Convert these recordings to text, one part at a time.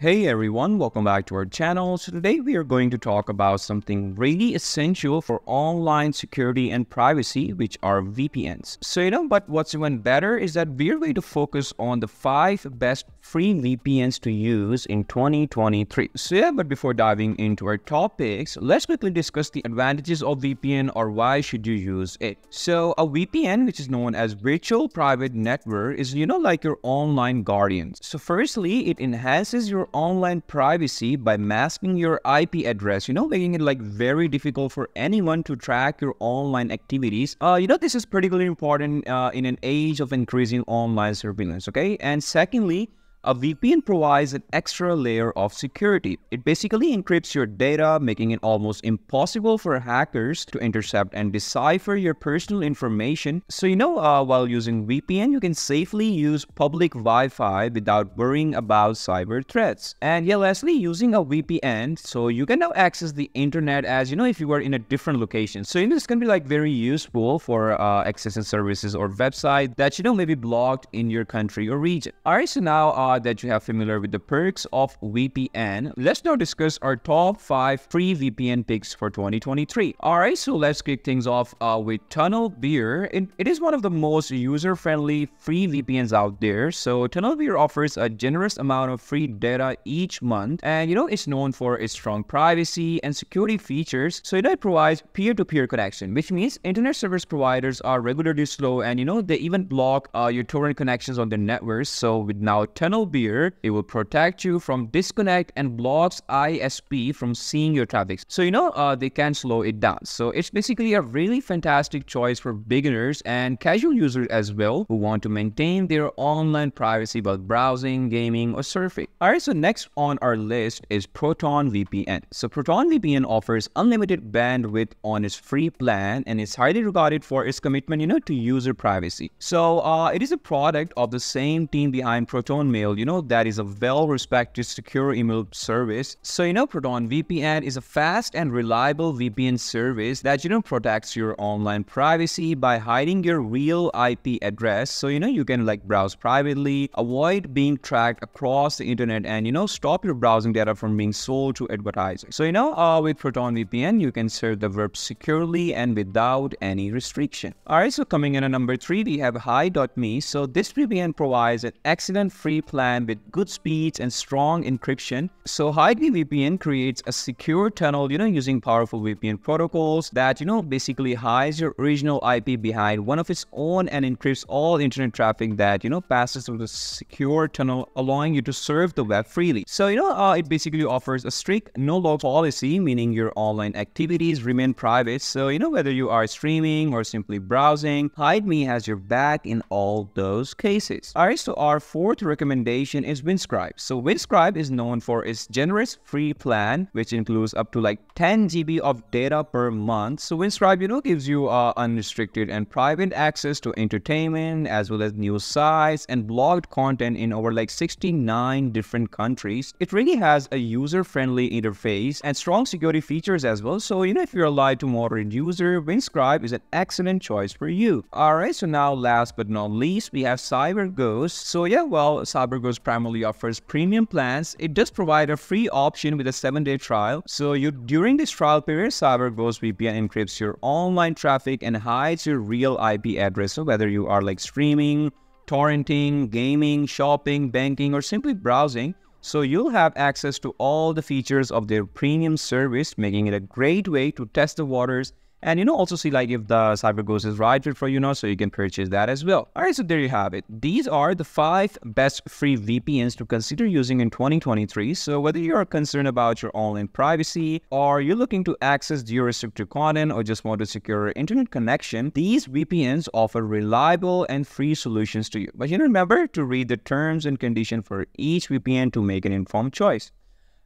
Hey everyone, welcome back to our channel. So today we are going to talk about something really essential for online security and privacy, which are VPNs. So you know, but what's even better is that we're going to focus on the five best free VPNs to use in 2023. So yeah, but before diving into our topics, let's quickly discuss the advantages of VPN or why should you use it. So a VPN, which is known as Virtual Private Network, is you know like your online guardian. So firstly, it enhances your online privacy by masking your IP address, you know, making it like very difficult for anyone to track your online activities. Uh, you know, this is particularly important uh, in an age of increasing online surveillance, okay? And secondly, a VPN provides an extra layer of security. It basically encrypts your data, making it almost impossible for hackers to intercept and decipher your personal information. So, you know, uh, while using VPN, you can safely use public Wi Fi without worrying about cyber threats. And yeah, lastly, using a VPN, so you can now access the internet as you know if you were in a different location. So, you know, this can be like very useful for uh, accessing services or website that you know may be blocked in your country or region. All right, so now, uh, that you have familiar with the perks of VPN, let's now discuss our top 5 free VPN picks for 2023. Alright, so let's kick things off uh, with TunnelBear. It, it is one of the most user-friendly free VPNs out there. So TunnelBear offers a generous amount of free data each month and you know it's known for its strong privacy and security features. So it provides peer-to-peer -peer connection, which means internet service providers are regularly slow and you know they even block uh, your torrent connections on their networks. So with now Tunnel Bear, it will protect you from disconnect and blocks ISP from seeing your traffic. So, you know, uh, they can slow it down. So it's basically a really fantastic choice for beginners and casual users as well who want to maintain their online privacy while browsing, gaming, or surfing. Alright, so next on our list is Proton VPN. So Proton VPN offers unlimited bandwidth on its free plan and is highly regarded for its commitment, you know, to user privacy. So uh, it is a product of the same team behind Proton Mail you know, that is a well-respected secure email service. So, you know, Proton VPN is a fast and reliable VPN service that, you know, protects your online privacy by hiding your real IP address. So, you know, you can like browse privately, avoid being tracked across the internet and, you know, stop your browsing data from being sold to advertisers. So, you know, uh, with Proton VPN, you can serve the web securely and without any restriction. All right, so coming in at number three, we have Hide.me. So this VPN provides an excellent free plan with good speeds and strong encryption. So Hide.me VPN creates a secure tunnel, you know, using powerful VPN protocols that, you know, basically hides your original IP behind one of its own and encrypts all internet traffic that, you know, passes through the secure tunnel, allowing you to surf the web freely. So, you know, uh, it basically offers a strict no-log policy, meaning your online activities remain private. So, you know, whether you are streaming or simply browsing, Hide.me has your back in all those cases. Alright, so our fourth recommendation recommendation is Windscribe. So Windscribe is known for its generous free plan, which includes up to like 10 GB of data per month. So Windscribe, you know, gives you uh, unrestricted and private access to entertainment as well as news sites and blogged content in over like 69 different countries. It really has a user-friendly interface and strong security features as well. So, you know, if you're a light to moderate user, Windscribe is an excellent choice for you. Alright, so now last but not least, we have CyberGhost. So yeah, well, Cyber CyberGhost primarily offers premium plans. It does provide a free option with a 7-day trial. So you during this trial period, CyberGhost VPN encrypts your online traffic and hides your real IP address. So whether you are like streaming, torrenting, gaming, shopping, banking, or simply browsing, so you'll have access to all the features of their premium service, making it a great way to test the waters and you know, also see like if the cyber CyberGhost is right fit for you now, so you can purchase that as well. All right, so there you have it. These are the five best free VPNs to consider using in 2023. So whether you are concerned about your online privacy or you're looking to access geo-restricted content or just want to secure internet connection, these VPNs offer reliable and free solutions to you. But you know, remember to read the terms and conditions for each VPN to make an informed choice.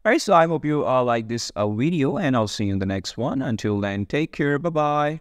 Alright, so I hope you uh, like this uh, video and I'll see you in the next one. Until then, take care. Bye-bye.